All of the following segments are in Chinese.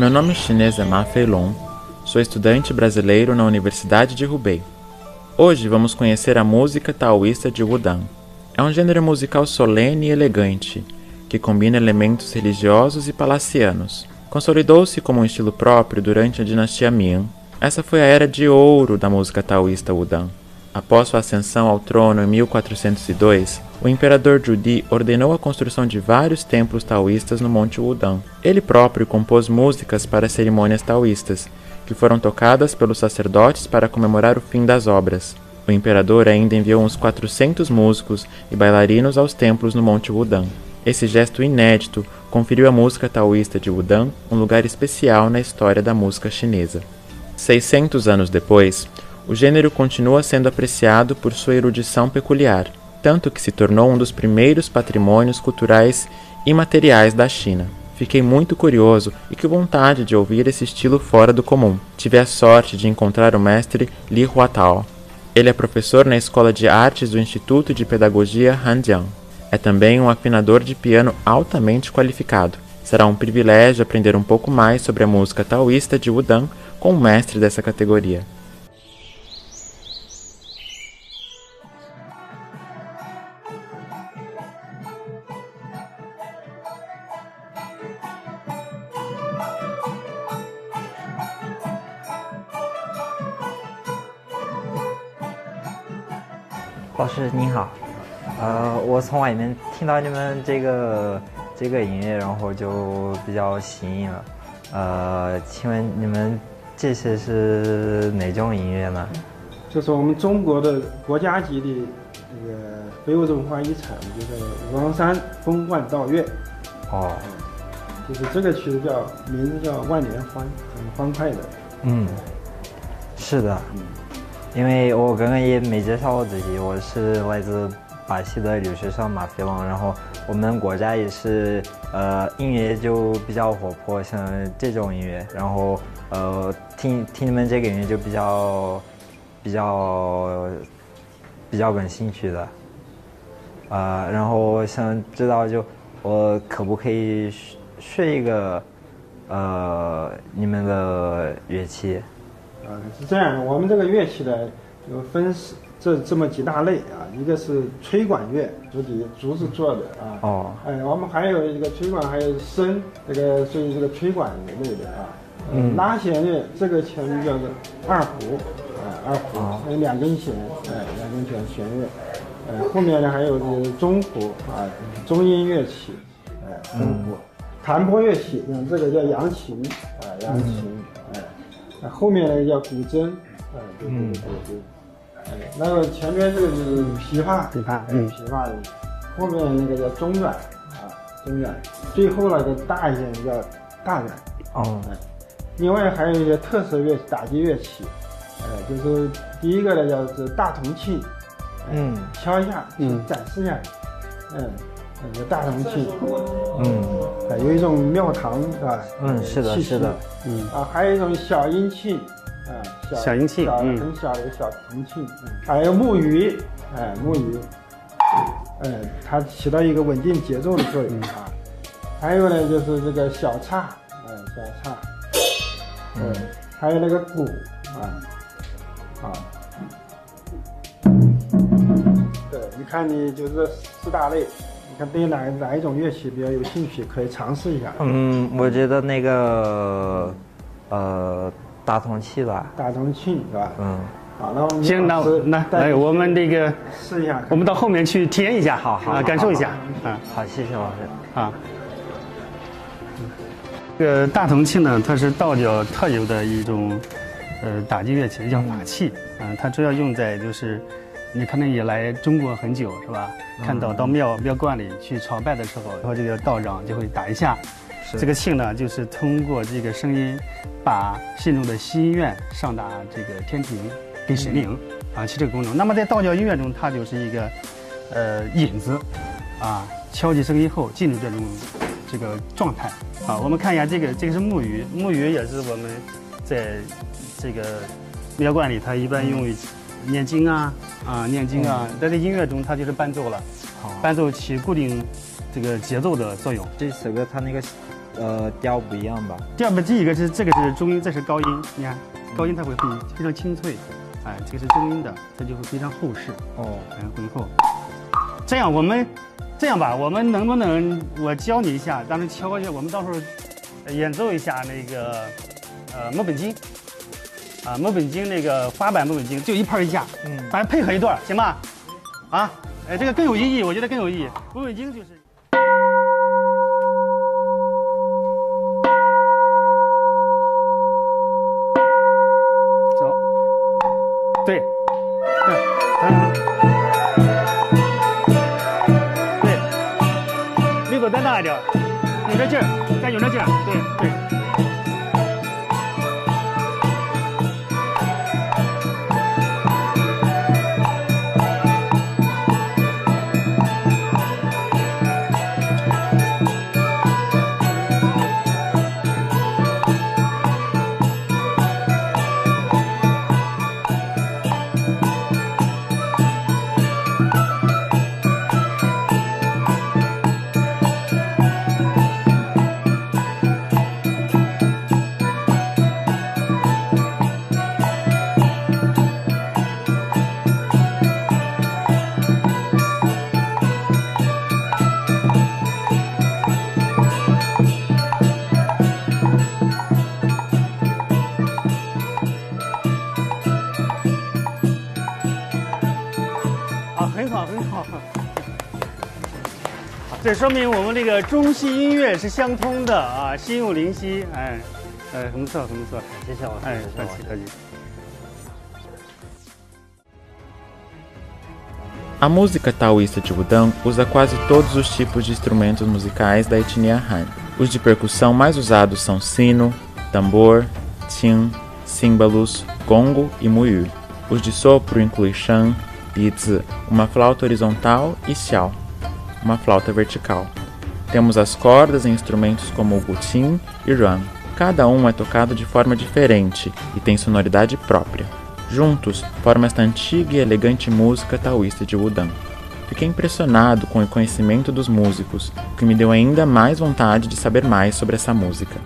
Meu nome chinês é Ma Feilong. Sou estudante brasileiro na Universidade de Hubei. Hoje vamos conhecer a música taoísta de Wudang. É um gênero musical solene e elegante, que combina elementos religiosos e palacianos. Consolidou-se como um estilo próprio durante a dinastia Ming. Essa foi a era de ouro da música taoísta Wudang. Após sua ascensão ao trono em 1402, o imperador Judi ordenou a construção de vários templos taoístas no Monte Wudang. Ele próprio compôs músicas para cerimônias taoístas, que foram tocadas pelos sacerdotes para comemorar o fim das obras. O imperador ainda enviou uns 400 músicos e bailarinos aos templos no Monte Wudang. Esse gesto inédito conferiu à música taoísta de Wudang um lugar especial na história da música chinesa. 600 anos depois, o gênero continua sendo apreciado por sua erudição peculiar, tanto que se tornou um dos primeiros patrimônios culturais imateriais da China. Fiquei muito curioso e com vontade de ouvir esse estilo fora do comum. Tive a sorte de encontrar o mestre Li Huatao. Ele é professor na Escola de Artes do Instituto de Pedagogia Hanjiang. É também um afinador de piano altamente qualificado. Será um privilégio aprender um pouco mais sobre a música taoísta de Wudang com o mestre dessa categoria. 老师你好，呃，我从外面听到你们这个这个音乐，然后就比较吸引了。呃，请问你们这些是哪种音乐呢？就是我们中国的国家级的这个非物质文化遗产，就是武当山风冠道乐，哦，就是这个曲子叫名字叫万年欢，很欢快的。嗯，是的，因为我刚刚也没介绍我自己，我是来自巴西的留学生马飞龙，然后我们国家也是呃音乐就比较活泼，像这种音乐，然后呃听听你们这个音乐就比较比较比较感兴趣的，啊、然后我想知道就我可不可以学学一个呃你们的乐器？啊，是这样的，我们这个乐器呢，有分是这这么几大类啊，一个是吹管乐，竹笛，竹子做的啊。哦哎，我们还有一个吹管，还有笙，这个属于这个吹管类的啊。嗯拉弦乐这个前面叫做二胡，啊，二胡，哦还有两根弦，哎，两根弦弦乐。呃，后面呢还有这个中胡啊，中音乐器，哎，中胡，弹拨乐器，嗯这个叫扬琴，啊，扬琴，哎，那后面呢叫古筝，哎，对对对对，哎，那个前面这个就是琵琶，琵琶哎嗯。琵琶，后面那个叫中阮，啊，中阮，最后那个大一点叫大阮，哦。哎，另外还有一些特色乐器，打击乐器，哎，就是第一个呢叫是大铜磬，哎嗯。敲一下，嗯。展示一下，嗯，那个大铜器，嗯。哎，有一种庙堂是吧？嗯，是的，是的，嗯。啊，还有一种小阴器，啊，小音磬小嗯。很小的小铜器，还有木鱼，哎，木鱼，哎，它起到一个稳定节奏的作用啊。还有呢，就是这个小叉，哎，小叉，嗯，还有那个鼓，啊，啊，对，你看你就是这四大类，你看对哪哪一种乐器比较有兴趣，可以尝试一下。嗯，我觉得那个呃大铜器吧，大铜器是吧？嗯，好，那我们行，那老师那带来我们这个，试一下，我们到后面去体验一下，啊，好好好感受一下好，啊好，谢谢老师。啊。这个大铜器呢，它是道教特有的一种呃打击乐器，叫法器。嗯、它主要用在就是，你可能也来中国很久是吧？看到到庙庙观里去朝拜的时候，然后这个道长就会打一下。这个磬呢，就是通过这个声音，把信众的心愿上达这个天庭给神灵啊，起这个功能。那么在道教音乐中，它就是一个呃引子啊，敲击声音后进入这种这个状态。啊，我们看一下这个，这个是木鱼，木鱼也是我们在这个庙观里，它一般用于念经啊啊念经啊，在这音乐中它就是伴奏了，好，伴奏起固定这个节奏的作用。这首歌它那个呃调不一样吧？第二个这一个是这个是中音，这是高音，你看高音它会很非常清脆，哎，这个是中音的，它就会非常厚实。哦，很浑厚。这样我们这样吧，我们能不能我教你一下，咱们敲一下，我们到时候呃演奏一下那个呃木本经啊，木本经那个花板木本经，就一拍一下，嗯，咱配合一段，行吧？啊，哎，这个更有意义，我觉得更有意义。木本经就是。走，对，对，嗯。对，力度再大一点，有点劲儿，再有点劲儿，对对。这说明我们这个中西音乐是相通的啊，心有灵犀，哎，呃，很不错，很不错，谢谢老师，哎，谢谢老师客气客气。 A música taoísta de Wudang usa quase todos os tipos de instrumentos musicais da etnia Han. Os de percussão mais usados são sino, tambor, tim, címbalos, gongo e muyu. Os de sopro incluem shan, yizi, uma flauta horizontal e xiao, uma flauta vertical. Temos as cordas em instrumentos como o guqin e ruan. Cada um é tocado de forma diferente e tem sonoridade própria. Juntos, formam esta antiga e elegante música taoísta de Wudang. Fiquei impressionado com o conhecimento dos músicos, o que me deu ainda mais vontade de saber mais sobre essa música.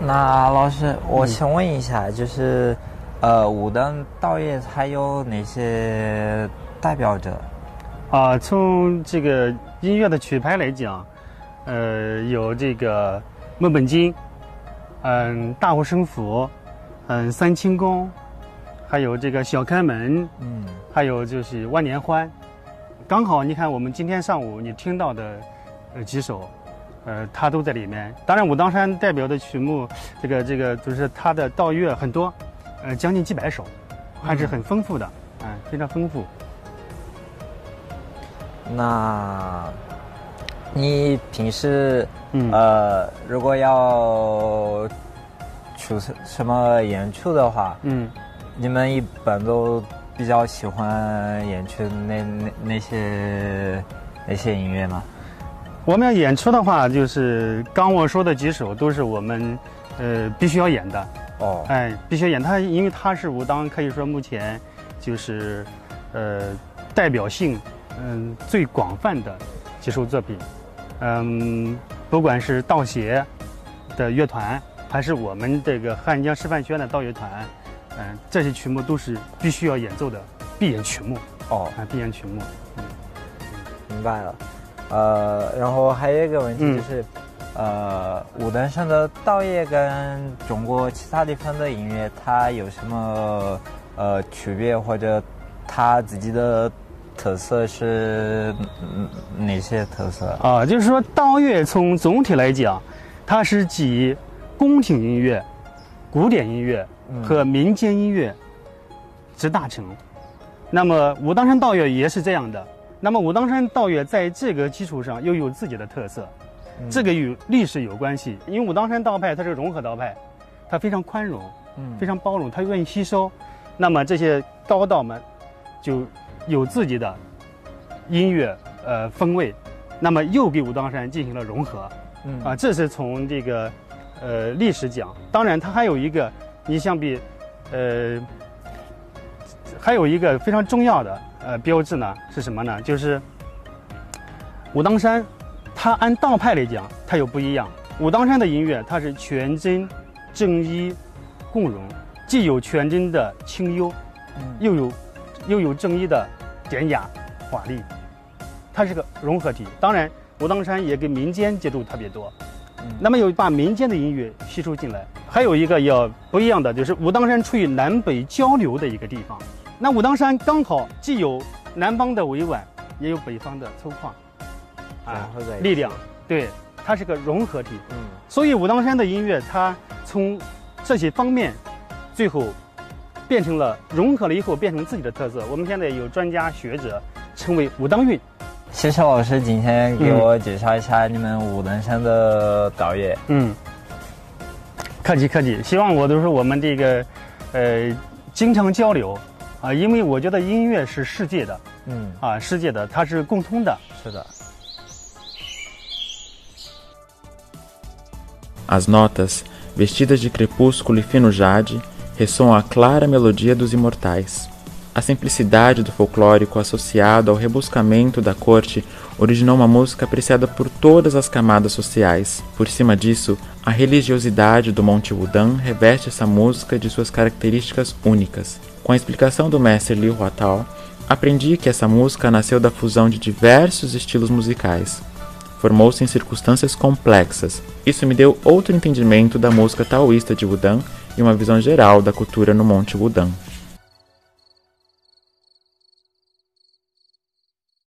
那老师，我请问一下，就是呃，武当道乐它有哪些代表者？ 啊，从这个音乐的曲牌来讲，呃，有这个梦本金，嗯，大护生符，嗯，三清宫，还有这个小开门，嗯，还有就是万年欢。刚好你看我们今天上午你听到的，呃几首，呃，它都在里面。当然，武当山代表的曲目，这个这个就是它的道乐很多，呃，将近几百首，还是很丰富的，嗯、非常丰富。那你平时嗯呃，如果要出什什么演出的话，嗯。你们一般都比较喜欢演出那那那些那些音乐吗？我们要演出的话，就是刚我说的几首都是我们，呃，必须要演的，哦，哎，必须要演它，因为它是武当可以说目前就是，呃，代表性，嗯，最广泛的几首作品，嗯，不管是道协的乐团，还是我们这个汉江师范学院的道乐团，嗯，这些曲目都是必须要演奏的必演曲目哦，啊，必演曲目。嗯明白了。呃，然后还有一个问题嗯就是，呃，武当山的道乐跟中国其他地方的音乐，它有什么呃区别，或者它自己的特色是嗯哪些特色？啊，就是说道乐从总体来讲，它是集宫廷音乐、古典音乐和民间音乐之大成。那么武当山道乐也是这样的。那么武当山道乐在这个基础上又有自己的特色，这个与历史有关系。因为武当山道派它是融合道派，它非常宽容，嗯非常包容，它愿意吸收。那么这些高道们就有自己的音乐呃风味，那么又给武当山进行了融合。嗯啊，这是从这个呃历史讲。当然，它还有一个，你相比，呃，还有一个非常重要的呃标志呢是什么呢？就是武当山，它按道派来讲，它有不一样。武当山的音乐，它是全真、正一、共融，既有全真的清幽，又有又有正一的典雅华丽，它是个融合体。当然，武当山也跟民间接触特别多，那么有把民间的音乐吸收进来。还有一个要不一样的，就是武当山处于南北交流的一个地方。那武当山刚好既有南方的委婉，也有北方的粗犷，啊力量，对，它是个融合体。嗯所以武当山的音乐，它从这些方面，最后变成了融合了以后，变成自己的特色。我们现在有专家学者称为武当韵。谢谢老师今天给我介绍一下你们武当山的导乐。嗯，客气客气，希望我都是我们这个，呃，经常交流啊，因为我觉得音乐是世界的嗯，啊，世界的，它是共通的。是的。As notas, vestidas de crepúsculo e fino jade, ressoam a clara melodia dos imortais. A simplicidade do folclórico associado ao rebuscamento da corte originou uma música apreciada por todas as camadas sociais. Por cima disso, a religiosidade do Monte Wudan reveste essa música de suas características únicas. Com a explicação do mestre Liu Huatao, aprendi que essa música nasceu da fusão de diversos estilos musicais. Formou-se em circunstâncias complexas. Isso me deu outro entendimento da música taoísta de Wudan e uma visão geral da cultura no Monte Wudan.